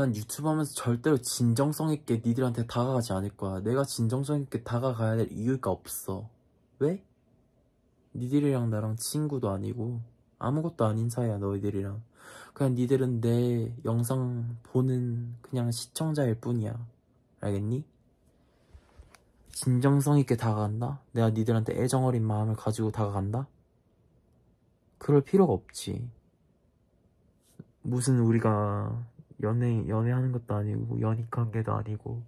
난 유튜브 하면서 절대로 진정성 있게 니들한테 다가가지 않을 거야. 내가 진정성 있게 다가가야 될 이유가 없어. 왜? 니들이랑 나랑 친구도 아니고 아무것도 아닌 사이야 너희들이랑. 그냥 니들은 내 영상 보는 그냥 시청자일 뿐이야. 알겠니? 진정성 있게 다가간다? 내가 니들한테 애정 어린 마음을 가지고 다가간다? 그럴 필요가 없지. 무슨 우리가 연애, 연애하는 것도 아니고, 연인 관계도 아니고,